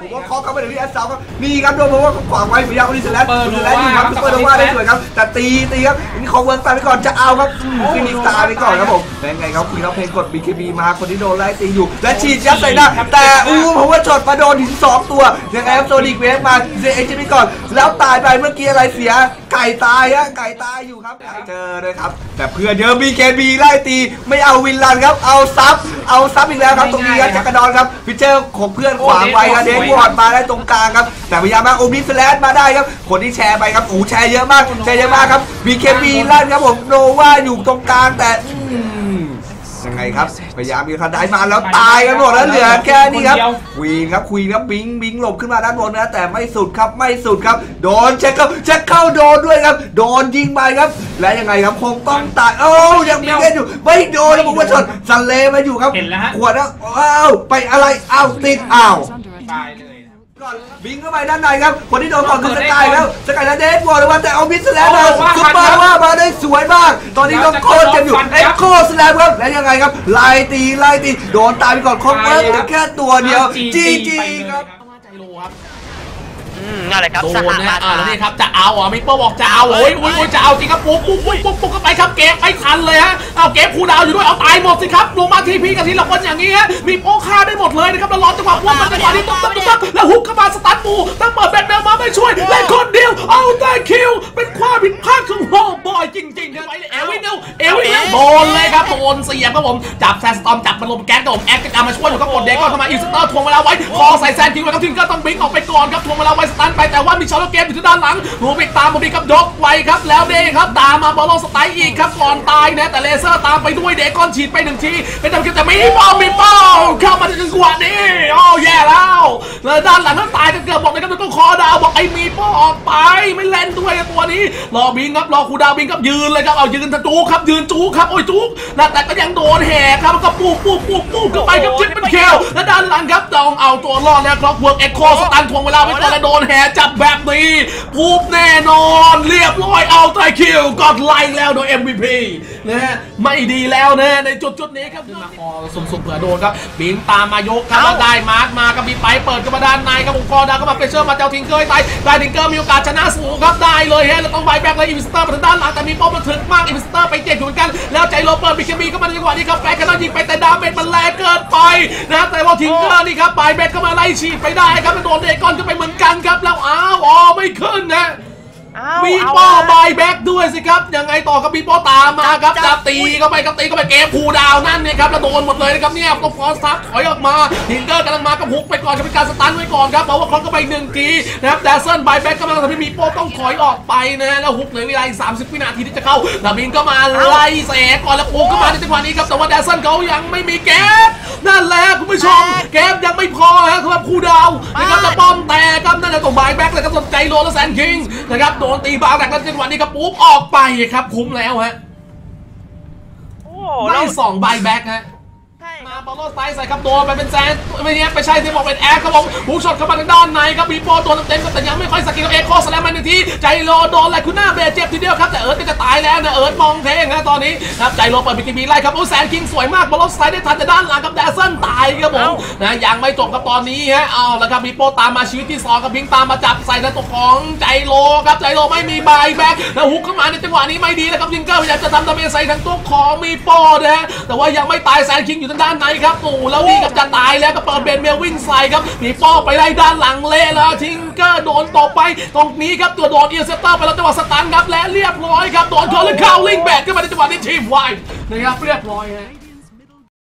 ผมว่าเคาะเข้าไปในที่แอสซาวครับนี่ครับโดนเพราะว่าขวางไว้พยายามอลิสแลนด์อลิสแลนด์อยู่ครับซุปเปอร์โนวาได้สวยครับแต่ตีตีครับนี่ของเวิร์กตายไปก่อนจะเอาครับฟินิกตายไปก่อนครับผมเป็นไงครับคุยเราเพลงกด BKB มาคนที่โดนไล่ตีอยู่ และฉีดยัดใส่หน้าแต่อู้เพราะว่าช็อตมาโดนถึงสองตัวยังไงครับโซนิกเวฟมาเซเอ็กซ์ไปก่อน แล้วตายไปเมื่อกี้อะไรเสียไก่ตายฮะไก่ตายอยู่ครับเจอเลยครับ แต่เพื่อนเยอะ BKB ไล่ตีไม่เอาวินลันครับเอาซับเอาซับอีกแล้วครับตรงนี้ครับจักรดอนครับพิเจอร์ของเพื่อนขวางไว้ครับเดนวอร์ดมาได้ตรงกลางครับแต่พยายามมาโอมิสแลนมาได้ครับคนที่แชร์ไปครับโอ้แชร์เยอะมากแชร์เยอะมากครับ BKB ลั่นครับผมโนว่าอยู่ตรงกลางแต่ยังไงครับ พยายามมีคันได้มาแล้วตายกันหมดแล้วเหลือแค่นี้ครับควีนครับควีนครับบิงบิงหลบขึ้นมาด้านบนนะแต่ไม่สุดครับไม่สุดครับ โดนเช็คเข้าเช็คเข้าโดนด้วยครับ โดนยิงไปครับ และยังไงครับคงต้องตายโอ้ยังมีกันอยู่ ไม่โดนนะผมว่าชนสันเลมาอยู่ครับเห็นแล้วฮะขวดแล้วอ้าวไปอะไรอ้าวติดอ้าว ตายเลยก่อนบิงเข้าไปด้านในครับ คนที่โดนก่อนคือสกายแล้วสกายแล้วเดสบอลเลยว่าแต่เอามิสแลมมาโอ้ว่าซุปเปอร์ว่ามาได้สวยมาก ตอนนี้ก็โคตรเจ็บอยู่ฟันครับเอ็กโคสแลมครับแล้วยังไงครับไล่ตีไล่ตีโดนตายไปก่อนคอมเมอร์ตายเลยครับแค่ตัวเดียวจีจีไปเลยครับใจโลครับอืมนั่นแหละครับโดสนหนะราอ่าชาแล้วนี่ครับจะเอาอะมิปเปอร์บอกจะเอาโอ้ยโอ้ยโอ้ยจะเอาจริงครับปุ๊บปุ๊บปุ๊บปุ๊บปุ๊บเข้าไปครับเก เกมคูดาวอยู่ด้วยเอาตายหมดสิครับลงมาทีพีกับทีละคนอย่างนี้ฮะมีโป้ฆ่าได้หมดเลยนะครับแล้วรอจังหวะพวกมันจังหวะนี้ตุ๊บตุ๊บตุ๊บแล้วฮุกเข้ามาสตาร์ทปูตั้งเปิดแบทแมวมาไม่ช่วยเล่นคนเดียวเอาแต่คิวเป็นความผิดพลาด องโฮบอยจริงๆครับไปเลยเอวินเนลเอวินเนลโดนเลยครับโดนเสียบครับผมจับแซนสตอมจับมันลมแก๊สครับผมแอคจะมาช่วยอยู่ครับกดเด็กก็เข้ามาอีสเตอร์ทวงเวลาไว้คอใส่แซนทิ้งไว้ครับทิ้งก็ต้องบิงออกไปก่อนครับทวงเวลาไว้สตันไปแต่ว่ามีชาร์ลเกมอยู่ที่ด้านหลังรูบิกตามมาดีครับยกไวครับแล้วเดครับตามมาบอลลสไตล์อีกครับก่อนตายนะแต่เลเซอร์ตามไปด้วยเดกอนฉีดไปหนึ่งทีเป็นทำเกมแต่มีบอลมีบอลเข้ามาในจังหวะนี้โอ้แย่แล้วแล้วด้านหลังนั้นตายกันเกือบหมดเลยครับต้องคอดาวบอกไอ้มีบอลออกไปไม่เล่นด้วยกับตัวนี้รอบิงครับรอคูดาวบิงครับยืนเลยครับเอายืนทะจูครับยืนจูครับโอ้ยจูแล้วแต่ก็ยังโดนแหกครับแล้วก็ปูปูปูปูเข้าไปครับจิ๊บเป็นเคลและด้านหลังครับต้องเอาตัวรอดแล้วคล็อกเวิร์กเอ็กโคสตันทวงเวลาไว้ก่อนแล้วโดนแหจับแบบนี้พูบแน่นอน เรียบร้อยเอาไตรคิวกดไล่แล้วโดย MVP นะฮะไม่ดีแล้วนะในจุดจุดๆนี้ครับขึ้นมาคอสุ่มๆเผื่อโดนครับบิงตามมายกครับแล้วได้มาร์กมากับบีไปเปิดกันมาด้านในครับผมคอดาวก็มาเฟรเชอร์มาเจ้าทิงเกอร์ให้ตายได้ทิงเกอร์มีโอกาสชนะสูงครับได้เลยฮะแล้วต้องไบแบ็กเลยอินสเตอร์มาทางด้านหลังแต่มีป้อมมันถึกมากอินสเตอร์ไปเจ็บอยู่เหมือนกัน แล้วใจโรเปิดบิคมีก็มาในจังหวะนี้ครับแฟนกันแล้วยิงไปแต่ดาเมจมันแรงเกินไปนะแต่ว่าทิงเกอร์นี่ครับไบแบ็กเข้ามาไล่ฉีดไปได้ครับมันโดนเดกอนก็ไปเหมือนกันครับแล้วอ้าวอ๋อไม่ขึ้นนะ อ้าวมีเอาป้อละบายแบ็กด้วยสิครับ ยังไงต่อครับมีป้อตามมาครับจัจับบตีเข้าไปครับตีเข้าไปเกมคูลดาวน์นั่นเนี่ยครับแล้วโดนหมดเลยนะครับเนี่ยต้องฟอสทับถอยออกมาทิงเกอร์กำลังมากับฮุกไปก่อนจะเป็นการสตันไว้ก่อนครับเพราะว่าคล้องเข้าไปหนึ่งทีนะครับแดซเซิลบายแบ็กกำลังทำให้มีโป้ต้องถอยออกไปนะแล้วฮุกเหลือเวลาอีก30 วินาทีที่จะเข้าดามินก็มาไล่เสกก่อนแล้วโอ้ก็มาในจังหวะนี้ครับแต่ว่าแดซเซิลเขายังไม่มีเกม นั่นแหละคุณผู้ชม เกมยังไม่พอฮะสำหรับคูลดาวน์นะครับแล้วป้อมแตกครับนั่นแหละต้องบายแบ็กเลยครับสนใจโลและแซนคิงนะครับโดนตีบาร์แบ็กแล้วจังหวะนี้ครับปุ๊บออกไปครับคุ้มแล้วฮะโอ้ไม่แล้วสองบายแบ็กฮะใช่ค มารับบอลโลสไตล์ใส่ครับโดนไปเป็นแซนไม่เนี่ยไม่ใช่ที่บอกเป็นแอร์ครับผมบุกช็อตเข้ามาทางด้านในครับมีโปรตัวเต็มๆครับแต่ยังไม่ค่อยสกิลเอโคสแลมมาหนึ่งทีใจโลโดนอะไรคุณหน้าเบรเจ็บทีเดียวครับแต่เอิร์ธก็จะตายแล้วนะเอิร์ธมองเท่งนะตอนนี้ครับใจโลเปิดบีทีบีไล่ครับโอ้แซนคิงสวยมากบอลโลสไตล์ได้ทันแต่ด้านหลังครับแดซเซิลตายครับผมนะยังไม่จบครับตอนนี้ฮะเอาละครับมีโปรตามมาชีวิตที่สองกับพิงตามมาจับใส่ในตัวของใจโลครับใจโลไม่มีบายแบ็กแล้วฮุกเข้ามาในจังหวะนี้ไม่ดีแล้วครับยิงเกอร์พยายามจะทำดาเมจใส่ทั้งตัวของมีโปรนะฮะแต่ว่ายังไม่ตายแซนคิงอยู่ทางด้านในครับปู่แล้วนี่ครับจะตายแล้วก็เปิดเบนเมลวิ่งใส่ครับมีป้อไปไล่ด้านหลังเละแล้วทิงเกอร์โดนต่อไป ตรงนี้ครับตัวโดนเอียเซเตอร์ไปแล้วจังหวะสตันครับและเรียบร้อยครับโดนเทอร์เลนคาวลิงแบกขึ้นมาในจังหวะนี้ทีมไวนะครับเรียบร้อยฮะ